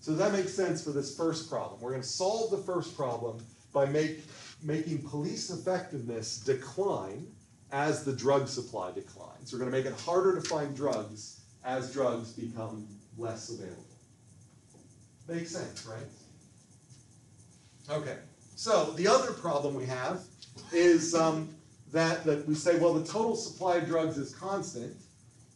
So that make sense for this first problem? We're gonna solve the first problem by make, making police effectiveness decline as the drug supply declines. We're gonna make it harder to find drugs as drugs become less available. Makes sense, right? Okay, so the other problem we have is um, that, that we say, well, the total supply of drugs is constant.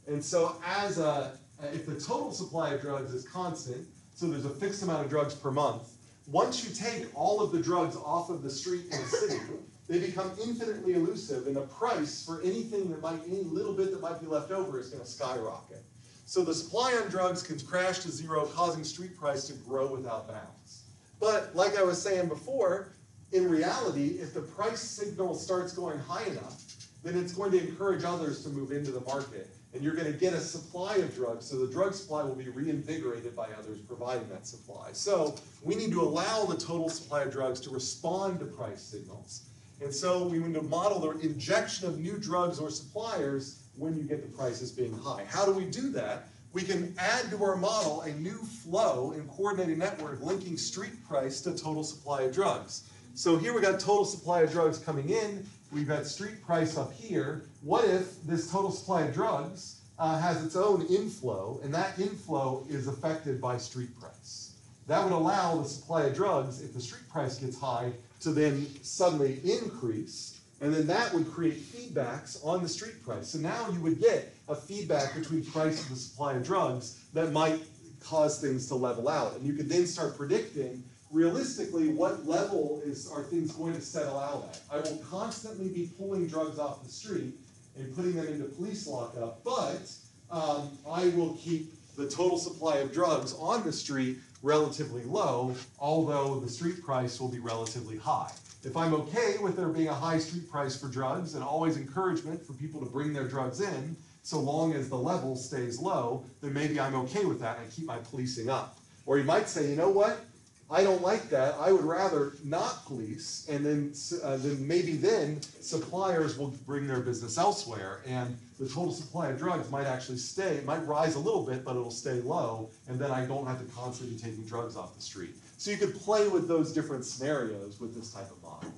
And so as a, if the total supply of drugs is constant, so there's a fixed amount of drugs per month, once you take all of the drugs off of the street in a city, they become infinitely elusive, and the price for anything that might, any little bit that might be left over is gonna skyrocket. So the supply on drugs can crash to zero, causing street price to grow without bounds. But like I was saying before, in reality, if the price signal starts going high enough, then it's going to encourage others to move into the market. And you're gonna get a supply of drugs, so the drug supply will be reinvigorated by others providing that supply. So we need to allow the total supply of drugs to respond to price signals. And so we need to model the injection of new drugs or suppliers when you get the prices being high. How do we do that? We can add to our model a new flow in coordinated network linking street price to total supply of drugs. So here we got total supply of drugs coming in, we've got street price up here. What if this total supply of drugs uh, has its own inflow, and that inflow is affected by street price? That would allow the supply of drugs, if the street price gets high, to then suddenly increase, and then that would create feedbacks on the street price. So now you would get a feedback between price and the supply of drugs that might cause things to level out. And you could then start predicting realistically what level is are things going to settle out at. I will constantly be pulling drugs off the street and putting them into police lockup, but um, I will keep the total supply of drugs on the street relatively low, although the street price will be relatively high. If I'm okay with there being a high street price for drugs and always encouragement for people to bring their drugs in, so long as the level stays low, then maybe I'm okay with that and I keep my policing up. Or you might say, you know what? I don't like that. I would rather not police, and then uh, then maybe then suppliers will bring their business elsewhere, and the total supply of drugs might actually stay. It might rise a little bit, but it'll stay low, and then I don't have to constantly be taking drugs off the street. So you could play with those different scenarios with this type of model.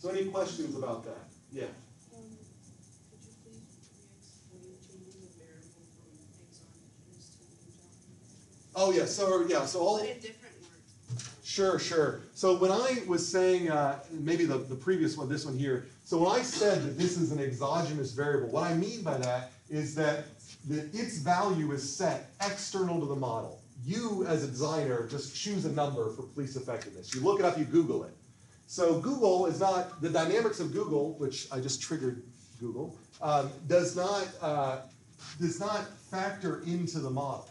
So any questions about that? Yeah. Oh yeah. So yeah. So all. But in different words. Sure, sure. So when I was saying, uh, maybe the, the previous one, this one here, so when I said that this is an exogenous variable, what I mean by that is that, that its value is set external to the model. You, as a designer, just choose a number for police effectiveness. You look it up, you Google it. So Google is not, the dynamics of Google, which I just triggered Google, um, does not uh, does not factor into the model.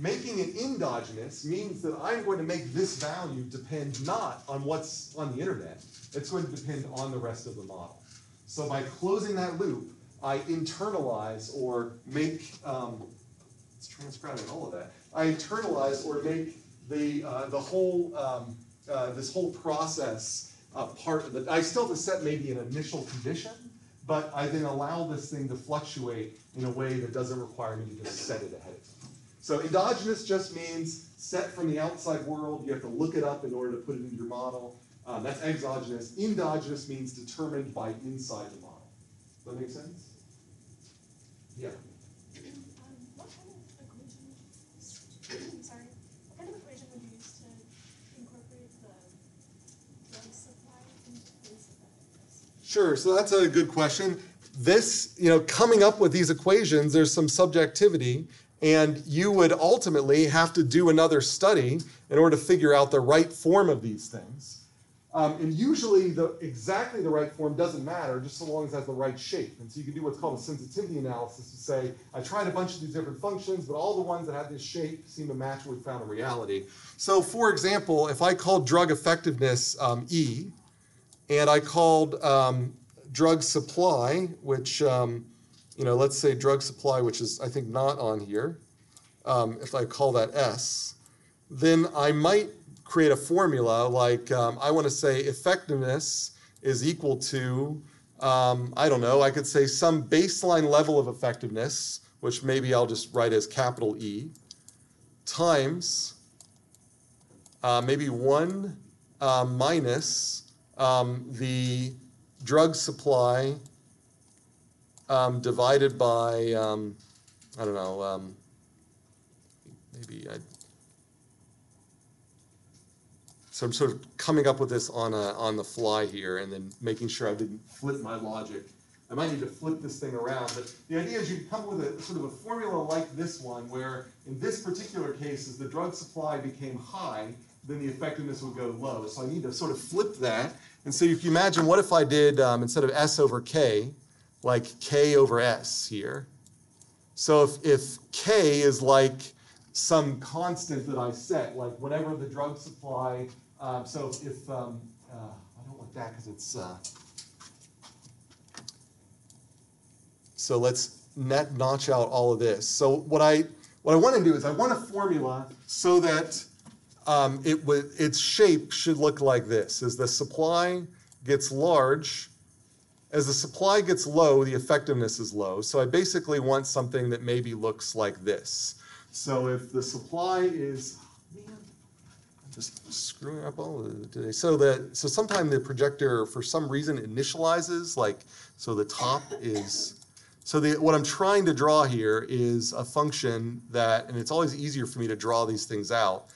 Making it endogenous means that I'm going to make this value depend not on what's on the internet. It's going to depend on the rest of the model. So by closing that loop, I internalize or make um, it's transcribing all of that. I internalize or make the uh, the whole um, uh, this whole process a part of the. I still have to set maybe an initial condition, but I then allow this thing to fluctuate in a way that doesn't require me to just set it ahead of time. So endogenous just means set from the outside world. You have to look it up in order to put it into your model. Um, that's exogenous. Endogenous means determined by inside the model. Does that make sense? Yeah. Um, what kind of equation, sorry, what kind of equation would you use to incorporate the drug supply into place of that? Sure, so that's a good question. This, you know, coming up with these equations, there's some subjectivity, and you would ultimately have to do another study in order to figure out the right form of these things. Um, and usually, the exactly the right form doesn't matter, just so long as it has the right shape. And so you can do what's called a sensitivity analysis to say, I tried a bunch of these different functions, but all the ones that had this shape seem to match what we found in reality. So, for example, if I called drug effectiveness um, E, and I called um, drug supply, which, um, you know, let's say drug supply, which is, I think, not on here, um, if I call that S, then I might create a formula like um, I want to say effectiveness is equal to, um, I don't know, I could say some baseline level of effectiveness, which maybe I'll just write as capital E, times uh, maybe 1 uh, minus um, the drug supply um, divided by, um, I don't know, um, maybe I. So I'm sort of coming up with this on a, on the fly here and then making sure I didn't flip my logic. I might need to flip this thing around, but the idea is you come up with a sort of a formula like this one where in this particular case, as the drug supply became high, then the effectiveness would go low. So I need to sort of flip that. And so you can imagine what if I did, um, instead of S over K, like K over S here. So if, if K is like some constant that I set, like whenever the drug supply, um, so if, um, uh, I don't want that because it's, uh, so let's net notch out all of this. So what I, what I want to do is I want a formula so that um, it its shape should look like this. As the supply gets large, as the supply gets low, the effectiveness is low. So I basically want something that maybe looks like this. So if the supply is, man, I'm just screwing up all of it today. So that, so sometime the projector, for some reason, initializes, like, so the top is, so the, what I'm trying to draw here is a function that, and it's always easier for me to draw these things out,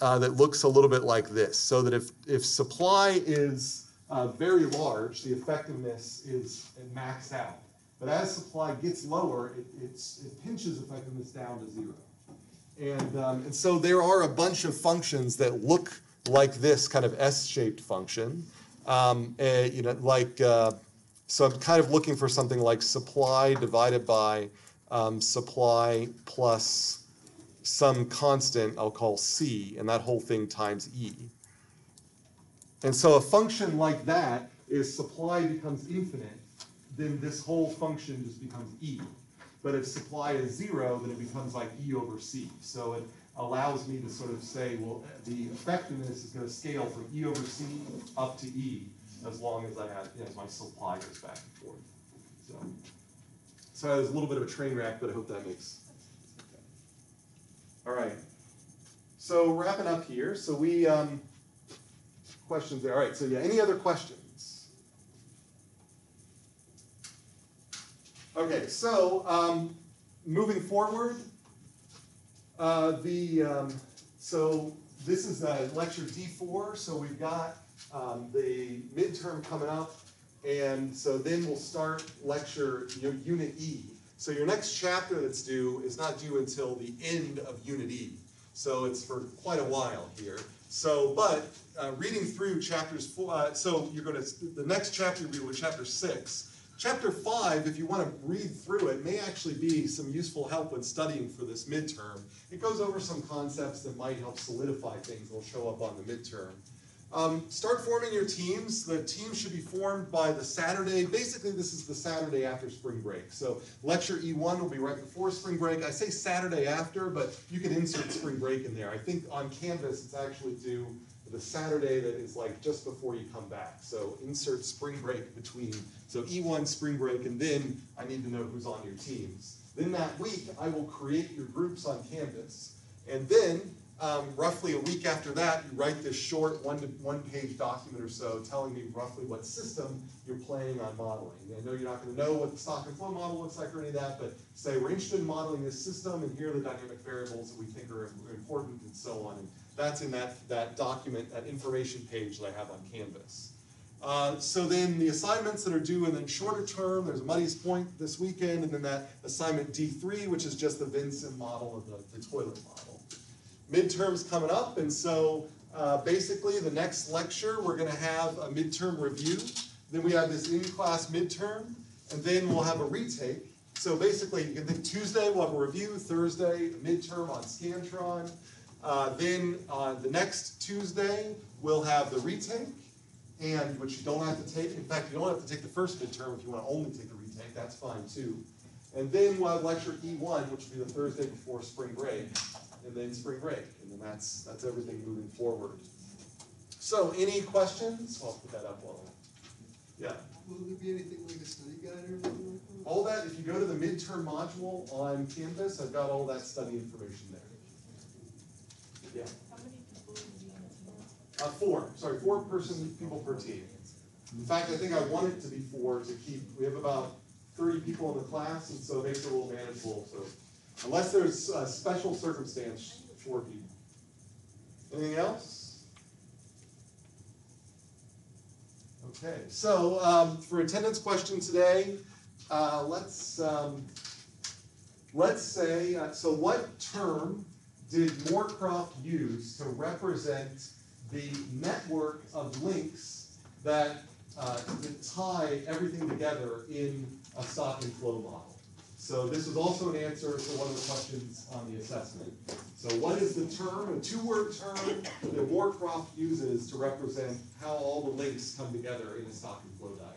uh, that looks a little bit like this. So that if, if supply is uh, very large, the effectiveness is maxed out. But as supply gets lower, it, it pinches effectiveness down to zero. And, um, and so there are a bunch of functions that look like this kind of S-shaped function. Um, eh, you know, like, uh, so I'm kind of looking for something like supply divided by um, supply plus some constant I'll call C, and that whole thing times E. And so a function like that is supply becomes infinite, then this whole function just becomes E. But if supply is zero, then it becomes like E over C. So it allows me to sort of say, well, the effectiveness is going to scale from E over C up to E as long as I have, as my supply goes back and forth. So, so there's a little bit of a train wreck, but I hope that makes. All right. So wrapping up here. So we um, questions there. All right. So yeah. Any other questions? Okay. So um, moving forward, uh, the um, so this is uh, lecture D4. So we've got um, the midterm coming up, and so then we'll start lecture you know, unit E. So your next chapter that's due is not due until the end of Unit E. So it's for quite a while here. So, but uh, reading through chapters four, uh, so you're going to the next chapter be with chapter six. Chapter five, if you want to read through it, may actually be some useful help when studying for this midterm. It goes over some concepts that might help solidify things that will show up on the midterm. Um, start forming your teams. The teams should be formed by the Saturday. Basically, this is the Saturday after spring break. So lecture E1 will be right before spring break. I say Saturday after, but you can insert spring break in there. I think on Canvas it's actually due the Saturday that is like just before you come back. So insert spring break between. So E1 spring break, and then I need to know who's on your teams. Then that week I will create your groups on Canvas, and then um, roughly a week after that, you write this short one to one page document or so telling me roughly what system you're planning on modeling. I know you're not going to know what the stock and flow model looks like or any of that, but say we're interested in modeling this system and here are the dynamic variables that we think are important and so on. And that's in that, that document, that information page that I have on Canvas. Uh, so then the assignments that are due and then shorter term, there's Muddiest Point this weekend, and then that assignment D3, which is just the Vensim model of the, the toilet model midterms coming up, and so uh, basically the next lecture we're going to have a midterm review. Then we have this in-class midterm, and then we'll have a retake. So basically, you can think Tuesday we'll have a review, Thursday midterm on Scantron. Uh, then on the next Tuesday we'll have the retake, and which you don't have to take. In fact, you don't have to take the first midterm if you want to only take the retake. That's fine too. And then we'll have lecture E1, which will be the Thursday before spring break and then spring break, and then that's, that's everything moving forward. So, any questions? I'll put that up while, yeah. Will there be anything like a study guide or anything like that? All that, if you go to the midterm module on Canvas, I've got all that study information there. Yeah, How many people would be team? uh, four, sorry, four person, people per team. In fact, I think I want it to be four to keep, we have about thirty people in the class, and so it makes it a little manageable, so. Unless there's a special circumstance, for people. Anything else? Okay, so, um, for attendance question today, uh, let's, um, let's say, uh, so what term did Morecroft use to represent the network of links that, uh, that tie everything together in a stock and flow model? So this was also an answer to one of the questions on the assessment. So what is the term, a two-word term that Morecroft uses to represent how all the links come together in a stock and flow diagram?